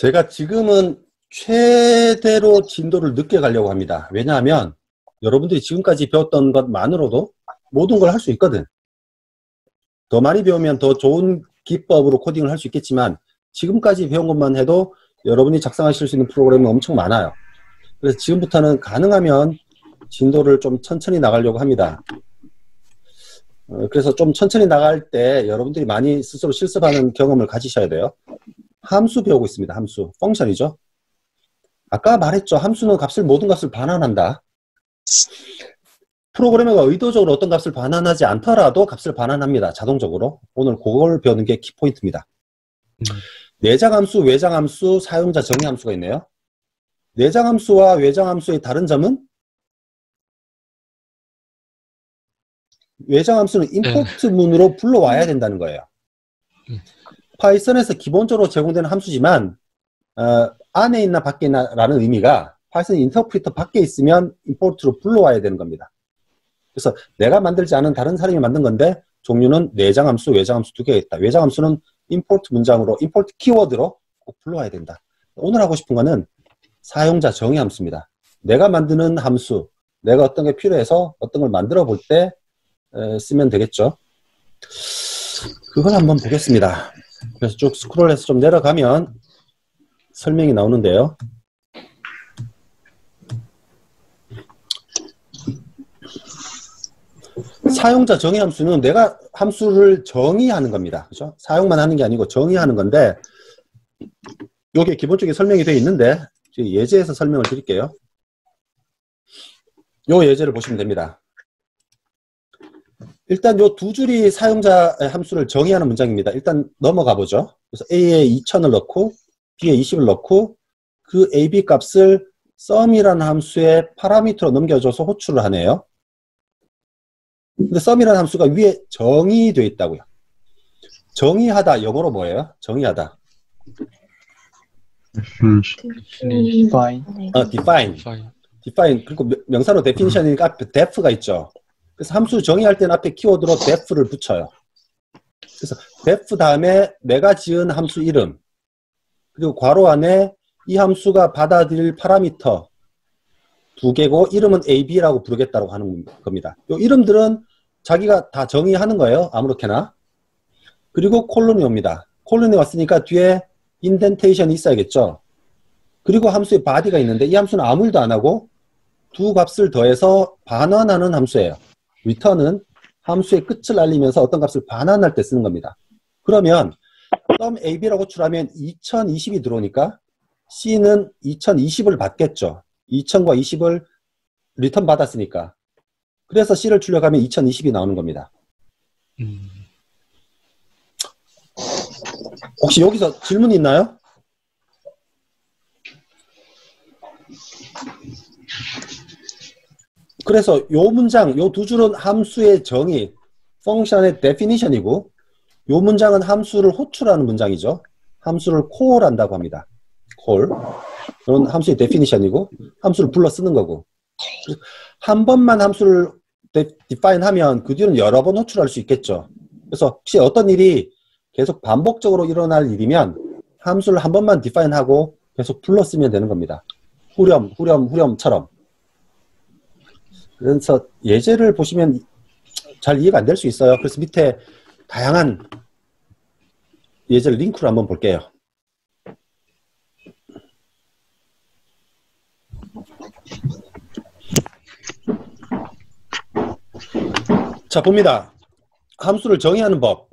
제가 지금은 최대로 진도를 늦게 가려고 합니다. 왜냐하면 여러분들이 지금까지 배웠던 것만으로도 모든 걸 할 수 있거든. 더 많이 배우면 더 좋은 기법으로 코딩을 할 수 있겠지만 지금까지 배운 것만 해도 여러분이 작성하실 수 있는 프로그램이 엄청 많아요. 그래서 지금부터는 가능하면 진도를 좀 천천히 나가려고 합니다. 어, 그래서 좀 천천히 나갈 때 여러분들이 많이 스스로 실습하는 경험을 가지셔야 돼요. 함수 배우고 있습니다. 함수. 펑션이죠. 아까 말했죠. 함수는 값을 모든 값을 반환한다. 프로그래머가 의도적으로 어떤 값을 반환하지 않더라도 값을 반환합니다. 자동적으로. 오늘 그걸 배우는 게 키포인트입니다. 음. 내장함수, 외장함수, 사용자 정의함수가 있네요. 내장함수와 외장함수의 다른 점은 외장함수는 임포트 네. 문으로 불러와야 된다는 거예요. 음. 파이썬에서 기본적으로 제공되는 함수지만 어, 안에 있나 밖에 있나라는 의미가 파이썬 인터프리터 밖에 있으면 import로 불러와야 되는 겁니다. 그래서 내가 만들지 않은 다른 사람이 만든 건데 종류는 내장 함수, 외장 함수 두 개가 있다. 외장 함수는 import 문장으로 import 키워드로 꼭 불러와야 된다. 오늘 하고 싶은 거는 사용자 정의 함수입니다. 내가 만드는 함수, 내가 어떤 게 필요해서 어떤 걸 만들어 볼 때 쓰면 되겠죠. 그걸 한번 보겠습니다. 그래서 쭉 스크롤해서 좀 내려가면 설명이 나오는데요. 사용자 정의 함수는 내가 함수를 정의하는 겁니다. 그죠? 사용만 하는 게 아니고 정의하는 건데 여기에 기본적인 설명이 되어 있는데 예제에서 설명을 드릴게요. 요 예제를 보시면 됩니다. 일단 요 두 줄이 사용자 함수를 정의하는 문장입니다. 일단 넘어가 보죠. 그래서 A에 2000을 넣고 B에 20을 넣고 그 AB 값을 sum이라는 함수의 파라미터로 넘겨줘서 호출을 하네요. 근데 sum이라는 함수가 위에 정의되어 있다고요. 정의하다 영어로 뭐예요? 정의하다. define. 어, define. define. 그리고 명사로 definition이니까 앞에 def가 있죠. 그래서 함수 정의할 때는 앞에 키워드로 def를 붙여요. 그래서 def 다음에 내가 지은 함수 이름 그리고 괄호 안에 이 함수가 받아들일 파라미터 두 개고 이름은 ab라고 부르겠다고 하는 겁니다. 이 이름들은 자기가 다 정의하는 거예요. 아무렇게나. 그리고 콜론이 옵니다. 콜론이 왔으니까 뒤에 indentation이 있어야겠죠. 그리고 함수의 body가 있는데 이 함수는 아무 일도 안 하고 두 값을 더해서 반환하는 함수예요. Return은 함수의 끝을 알리면서 어떤 값을 반환할 때 쓰는 겁니다. 그러면 sum ab라고 호출하면 2020이 들어오니까 c는 2020을 받겠죠. 2000과 20을 리턴 받았으니까. 그래서 c를 출력하면 2020이 나오는 겁니다. 음. 혹시 여기서 질문 있나요? 그래서 요 문장, 요 두 줄은 함수의 정의, 펑션의 definition이고 요 문장은 함수를 호출하는 문장이죠. 함수를 콜한다고 합니다. 콜. 그런 함수의 definition이고 함수를 불러 쓰는 거고. 한 번만 함수를 define 하면 그 뒤는 여러 번 호출할 수 있겠죠. 그래서 혹시 어떤 일이 계속 반복적으로 일어날 일이면 함수를 한 번만 define 하고 계속 불러 쓰면 되는 겁니다. 후렴, 후렴, 후렴처럼. 그래서 예제를 보시면 잘 이해가 안 될 수 있어요. 그래서 밑에 다양한 예제를 링크로 한번 볼게요. 자, 봅니다. 함수를 정의하는 법.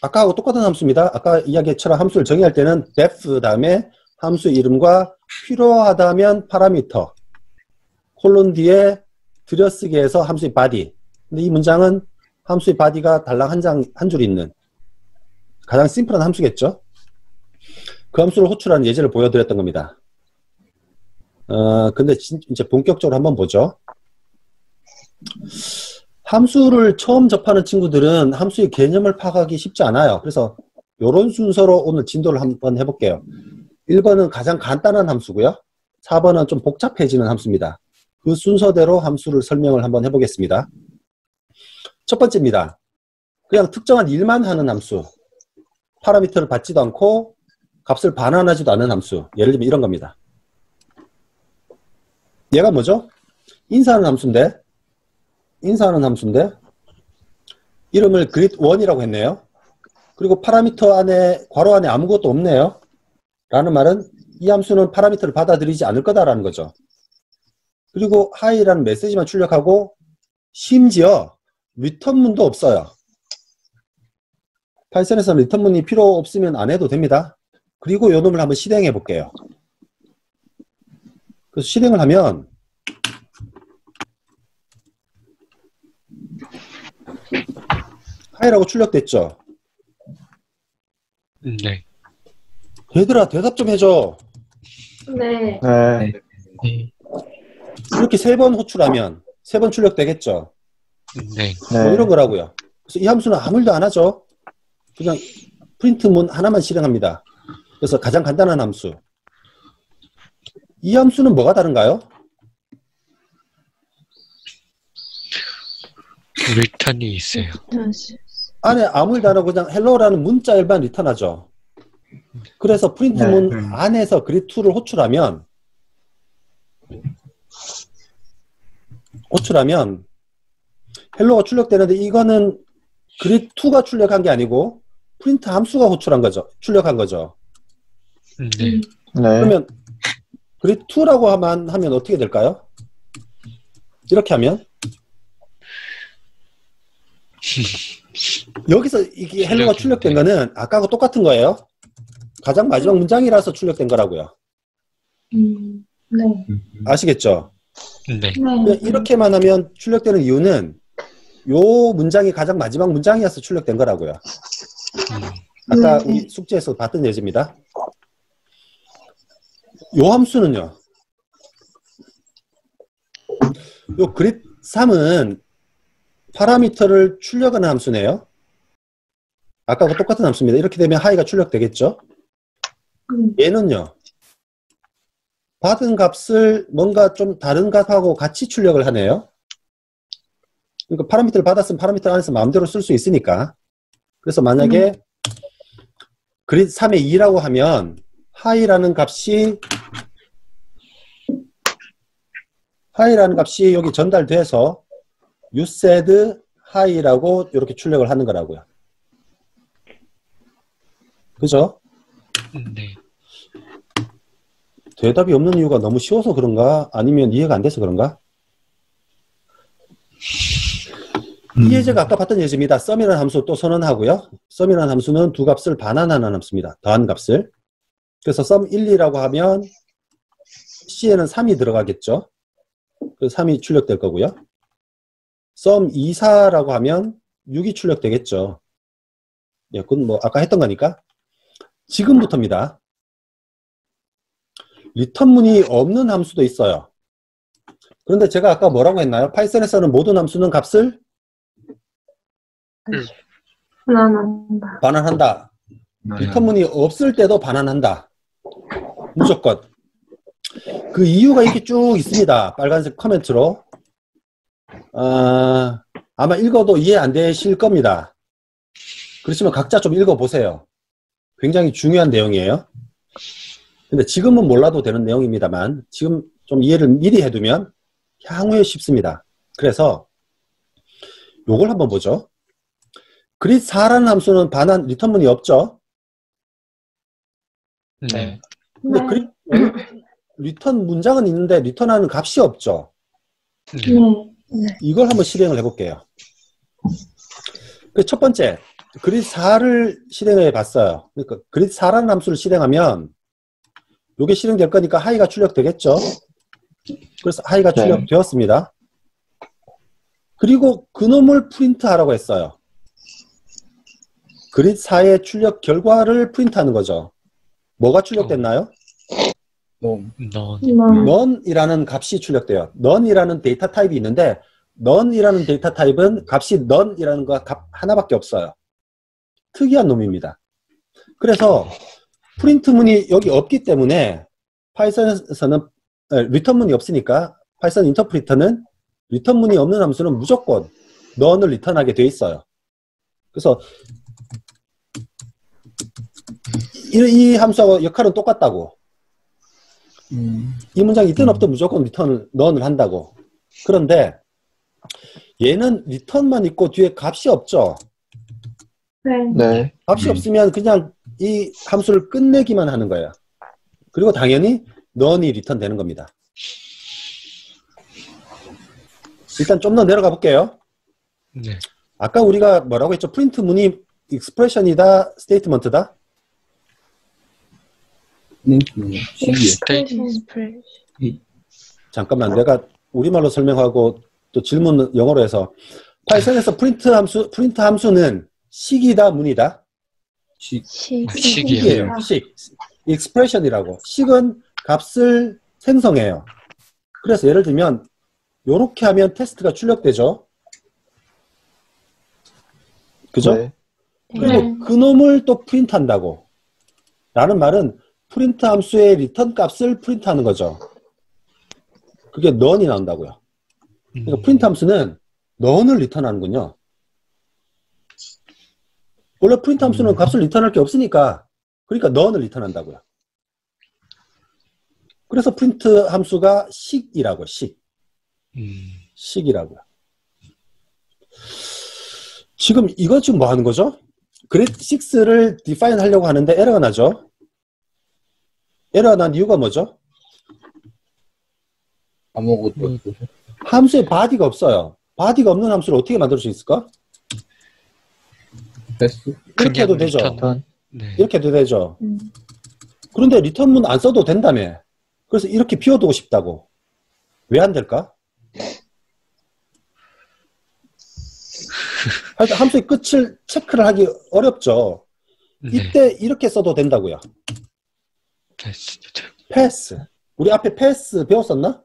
아까하고 똑같은 함수입니다. 아까 이야기처럼 함수를 정의할 때는 def 다음에 함수 이름과 필요하다면 파라미터 콜론 뒤에 들여쓰기 해서 함수의 body 근데 이 문장은 함수의 body가 달랑 한 장, 한 줄 있는 가장 심플한 함수겠죠? 그 함수를 호출하는 예제를 보여드렸던 겁니다. 어, 근데 진, 이제 본격적으로 한번 보죠. 함수를 처음 접하는 친구들은 함수의 개념을 파악하기 쉽지 않아요. 그래서 이런 순서로 오늘 진도를 한번 해볼게요. 1번은 가장 간단한 함수고요. 4번은 좀 복잡해지는 함수입니다. 그 순서대로 함수를 설명을 한번 해보겠습니다. 첫 번째입니다. 그냥 특정한 일만 하는 함수. 파라미터를 받지도 않고 값을 반환하지도 않은 함수. 예를 들면 이런 겁니다. 얘가 뭐죠? 인사하는 함수인데, 인사하는 함수인데, 이름을 grid1이라고 했네요. 그리고 파라미터 안에, 괄호 안에 아무것도 없네요. 라는 말은 이 함수는 파라미터를 받아들이지 않을 거다라는 거죠. 그리고 hi라는 메시지만 출력하고, 심지어 리턴문도 없어요. 파이썬에서는 리턴문이 필요 없으면 안 해도 됩니다. 그리고 요 놈을 한번 실행해 볼게요. 그래서 실행을 하면 하이라고 출력됐죠. 네. 얘들아 대답 좀 해줘. 네. 네. 네. 이렇게 세 번 호출하면 세 번 출력되겠죠. 네. 뭐 네. 이런 거라고요. 그래서 이 함수는 아무 일도 안 하죠. 그냥 프린트문 하나만 실행합니다. 그래서 가장 간단한 함수. 이 함수는 뭐가 다른가요? 리턴이 있어요. 안에 아무 일도 안 하고 그냥 hello라는 문자열만 리턴하죠. 그래서 프린트문 네, 음. 안에서 greet2를 호출하면 호출하면 hello가 출력되는데 이거는 greet2가 출력한 게 아니고 프린트 함수가 호출한 거죠. 출력한 거죠. 네. 음. 네. 그러면 greet2라고 하면, 하면 어떻게 될까요? 이렇게 하면 여기서 이게 hello가 출력된 거는 아까하고 똑같은 거예요. 가장 마지막 문장이라서 출력된 거라고요. 음. 네. 아시겠죠? 네. 그냥 네. 이렇게만 하면 출력되는 이유는 요 문장이 가장 마지막 문장이어서 출력된 거라고요. 음. 아까 네. 우리 숙제에서 봤던 예제입니다. 요 함수는요. 요 그립 3은 파라미터를 출력하는 함수네요. 아까와 똑같은 함수입니다. 이렇게 되면 하이가 출력되겠죠. 음. 얘는요. 받은 값을 뭔가 좀 다른 값하고 같이 출력을 하네요. 그러니까 파라미터를 받았으면 파라미터 안에서 마음대로 쓸 수 있으니까. 그래서 만약에 그리드 3의 2라고 하면 하이라는 값이 하이라는 값이 여기 전달돼서 you said high라고 이렇게 출력을 하는 거라고요. 그죠? 네. 대답이 없는 이유가 너무 쉬워서 그런가? 아니면 이해가 안 돼서 그런가? 이 예제가 아까 봤던 예제입니다. 썸이라는 함수 또 선언하고요. 썸이라는 함수는 두 값을 반환하는 함수입니다. 더한 값을. 그래서 썸 1, 2라고 하면 C에는 3이 들어가겠죠. 그래서 3이 출력될 거고요. 썸 2, 4라고 하면 6이 출력되겠죠. 예, 그건 뭐 아까 했던 거니까. 지금부터입니다. 리턴문이 없는 함수도 있어요. 그런데 제가 아까 뭐라고 했나요? 파이썬에서는 모든 함수는 값을 반환한다. 반환한다. 리턴문이 없을 때도 반환한다. 무조건. 그 이유가 이렇게 쭉 있습니다. 빨간색 comment로. 아, 아마 읽어도 이해 안 되실 겁니다. 그렇지만 각자 좀 읽어보세요. 굉장히 중요한 내용이에요. 근데 지금은 몰라도 되는 내용입니다만 지금 좀 이해를 미리 해두면 향후에 쉽습니다. 그래서 요걸 한번 보죠. 그리드 4라는 함수는 반환 리턴문이 없죠. 네. 근데 네. 그리, 리턴 문장은 있는데 리턴하는 값이 없죠. 네. 네. 이걸 한번 실행을 해볼게요. 그 첫 번째, greet 4를 실행해 봤어요. 그러니까 greet 4라는 함수를 실행하면 이게 실행될 거니까 hi가 출력되겠죠. 그래서 hi가 네. 출력되었습니다. 그리고 그놈을 프린트하라고 했어요. greet 4의 출력 결과를 프린트하는 거죠. 뭐가 출력됐나요? none. 네. none이라는 값이 출력돼요. none이라는 데이터 타입이 있는데 none이라는 데이터 타입은 값이 none이라는 거 값 하나밖에 없어요. 특이한 놈입니다. 그래서 프린트문이 여기 없기 때문에 파이썬에서는 리턴문이 없으니까 파이썬 인터프리터는 리턴문이 없는 함수는 무조건 none을 리턴하게 돼 있어요. 그래서 이, 이 함수하고 역할은 똑같다고. 음. 이 문장이 있든 없든 무조건 리턴을 none을 한다고. 그런데 얘는 리턴만 있고 뒤에 값이 없죠. 네. 네. 값이 음. 없으면 그냥 이 함수를 끝내기만 하는 거예요. 그리고 당연히 none이 리턴 되는 겁니다. 일단 좀 더 내려가 볼게요. 네. 아까 우리가 뭐라고 했죠? 프린트 문이 expression이다, statement다? 네. 잠깐만, 내가 우리말로 설명하고 또 질문 영어로 해서 파이썬에서 프린트 함수, 프린트 함수는 식이다, 문이다? 시. 시. 아, 식이에요. 식이에요. 식. expression이라고. 식은 값을 생성해요. 그래서 예를 들면 요렇게 하면 테스트가 출력되죠. 그죠? 네. 그리고 네. 그놈을 또 프린트한다고. 라는 말은 프린트 함수의 리턴 값을 프린트하는 거죠. 그게 none이 나온다고요. 그러니까 음. 프린트 함수는 none을 리턴하는군요. 원래 프린트 함수는 값을 리턴할 게 없으니까 그러니까 none을 리턴한다고요. 그래서 프린트 함수가 식이라고 식. 음. 식이라고요. 지금 이거 지금 뭐 하는 거죠? greet 6를 define 하려고 하는데 에러가 나죠? 에러가 난 이유가 뭐죠? 아무것도. 함수에 body가 없어요. body가 없는 함수를 어떻게 만들 수 있을까? 패스. 이렇게 해도 되죠. 리턴. 네. 이렇게 해도 되죠. 음. 그런데 리턴문 안 써도 된다며. 그래서 이렇게 비워두고 싶다고. 왜 안 될까? 하여튼 함수의 끝을 체크를 하기 어렵죠. 네. 이때 이렇게 써도 된다고요. 패스. 패스. 우리 앞에 패스 배웠었나?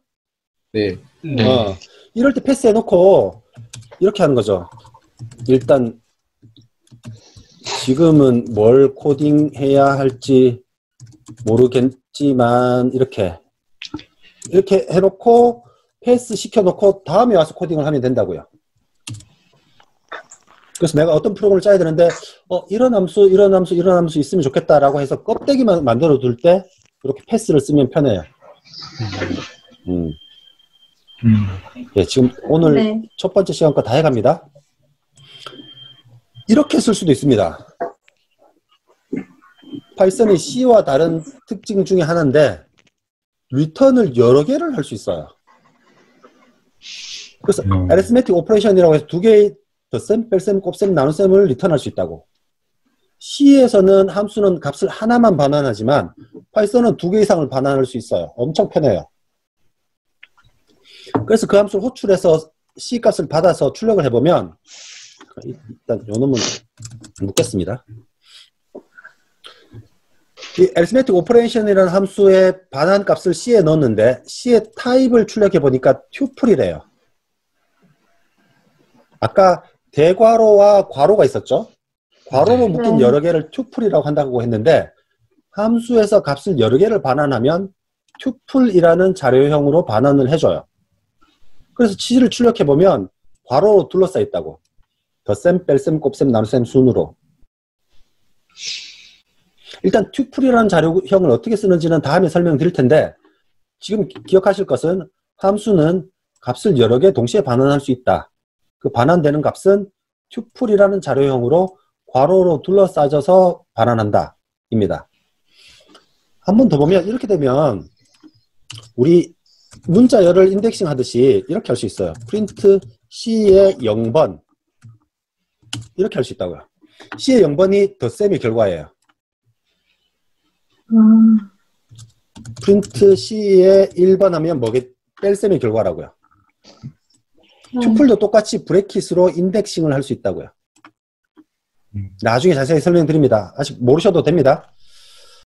네. 네. 어. 이럴 때 패스 해놓고 이렇게 하는 거죠. 일단 지금은 뭘 코딩해야 할지 모르겠지만 이렇게 이렇게 해놓고 패스 시켜놓고 다음에 와서 코딩을 하면 된다고요. 그래서 내가 어떤 프로그램을 짜야 되는데 어 이런 함수 이런 함수 이런 함수 있으면 좋겠다라고 해서 껍데기만 만들어 둘 때 이렇게 패스를 쓰면 편해요. 음. 음. 예, 지금 오늘 네. 첫 번째 시간 거다 해갑니다. 이렇게 쓸 수도 있습니다. 파이썬이 C와 다른 특징 중에 하나인데 리턴을 여러 개를 할 수 있어요. 그래서 음. arithmetic operation이라고 해서 두 개의 덧셈, 뺄셈, 곱셈, 나눗셈을 리턴할 수 있다고. C에서는 함수는 값을 하나만 반환하지만 파이썬은 두 개 이상을 반환할 수 있어요. 엄청 편해요. 그래서 그 함수를 호출해서 C 값을 받아서 출력을 해보면 일단 요 놈은 묻겠습니다. 이 arithmetic operation이라는 함수의 반환 값을 C에 넣었는데 C의 타입을 출력해 보니까 튜플이래요. 아까 대괄호와 괄호가 있었죠? 괄호로 네. 묶인 네. 여러 개를 튜플이라고 한다고 했는데 함수에서 값을 여러 개를 반환하면 튜플이라는 자료형으로 반환을 해줘요. 그래서 치를 출력해 보면 괄호로 둘러싸여 있다고. 덧셈, 뺄셈, 곱셈, 나눗셈 순으로. 일단 튜플이라는 자료형을 어떻게 쓰는지는 다음에 설명드릴 텐데 지금 기- 기억하실 것은 함수는 값을 여러 개 동시에 반환할 수 있다. 그 반환되는 값은 튜플이라는 자료형으로 괄호로 둘러싸져서 반환한다. 입니다. 한 번 더 보면 이렇게 되면 우리 문자열을 인덱싱 하듯이 이렇게 할 수 있어요. 프린트 C의 0번 이렇게 할 수 있다고요. C의 0번이 덧셈의 결과예요. 아, 프린트 C의 1번 하면 뭐게 뺄셈의 결과라고요. 네. 튜플도 똑같이 브레킷으로 인덱싱을 할 수 있다고요. 음. 나중에 자세히 설명드립니다. 아직 모르셔도 됩니다.